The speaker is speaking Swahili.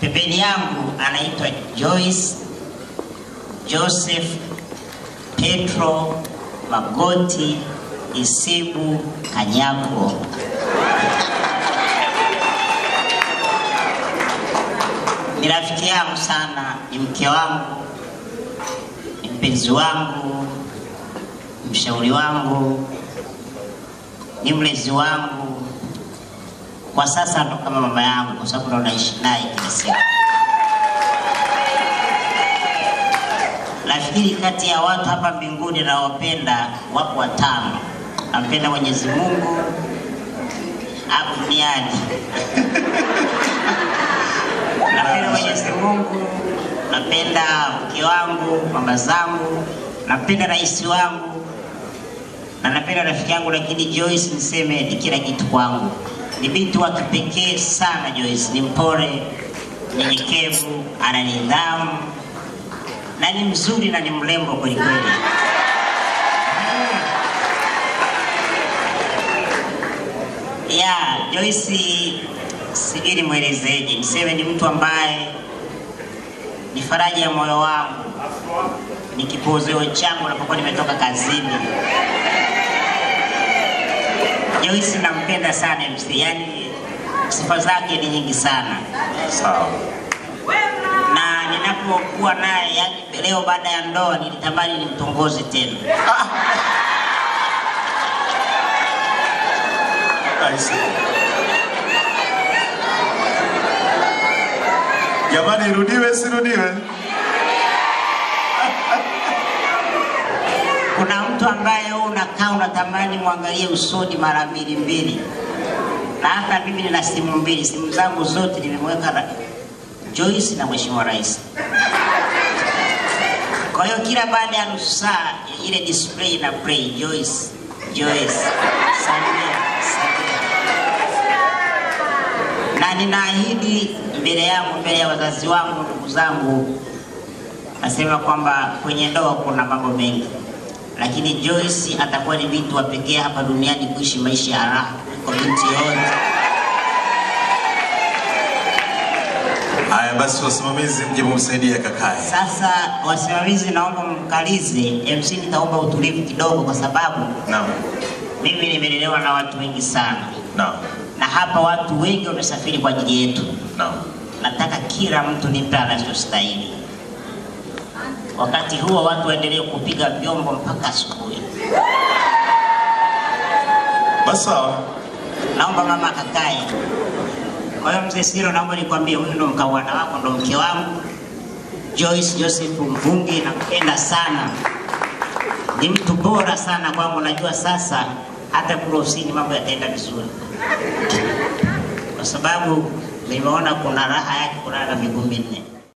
Pembeni yangu anaitwa Joyce Joseph Petro Magoti Isibu Kanyako. Ni rafiki yangu sana, ni mke wangu, ni mpenzi wangu, mshauri wangu, ni mlezi wangu. Kwa sasa ndo kama mama yangu, kwa sababu ndo naishi naye kila siku. Nafikiri kati ya watu hapa mbinguni nawapenda wapo watano. Nampenda Mwenyezi Mungu hapa duniani napenda Mwenyezi Mungu, napenda mke wangu, mama zangu, napenda rais wangu na napenda rafiki yangu, lakini Joyce niseme ni kila kitu kwangu. Ni binti wa kipekee sana. Joyce ni mpole, nyenyekevu, ana nidhamu na ni mzuri na ni mrembo kweli kweli. Ya, Joyce sijui nimwelezeje, niseme ni mtu ambaye ni faraja ya moyo wangu, ni kipozeo changu napokuwa nimetoka kazini. Joyce nampenda sana MC, yani sifa zake ni nyingi sana Sawa. na ninapokuwa naye, yani leo baada ya ndoa nilitamani nimtongoze tena. Jamani, irudiwe sirudiwe? Kuna mtu ambaye unakaa unatamani mwangalie usoni mara mbili mbili, na hata mimi nina simu mbili, simu zangu zote nimemweka na Joyce na Mheshimiwa Rais. Kwa hiyo kila baada ya nusu saa ile display ina play Joyce, Joyce, Samia, Samia. Na ninaahidi mbele yangu, mbele ya wazazi wangu, ndugu zangu, nasema kwamba kwenye ndoa kuna mambo mengi, lakini Joyce atakuwa ni binti wa pekee hapa duniani kuishi maisha ya raha kwa binti yote. Haya basi, wasimamizi mje mumsaidie kakae. Sasa wasimamizi, naomba mkalize. MC, nitaomba utulivu kidogo, kwa sababu Naam, mimi nimelelewa na watu wengi sana, naam, na hapa watu wengi wamesafiri kwa ajili yetu. naam. Nataka kila mtu nimpe anachostahili. Wakati huo watu waendelee kupiga vyombo mpaka asubuhi. Basi sawa. Naomba mama akakae. Kwa hiyo mzee Siro, naomba nikwambie, huyu ndo mkawana wako, ndo mke wangu Joyce Joseph Mvungi. Nampenda sana, ni mtu bora sana kwangu. Najua sasa hata kule ofisini mambo yataenda vizuri, kwa sababu nimeona kuna raha yake kulala na miguu minne.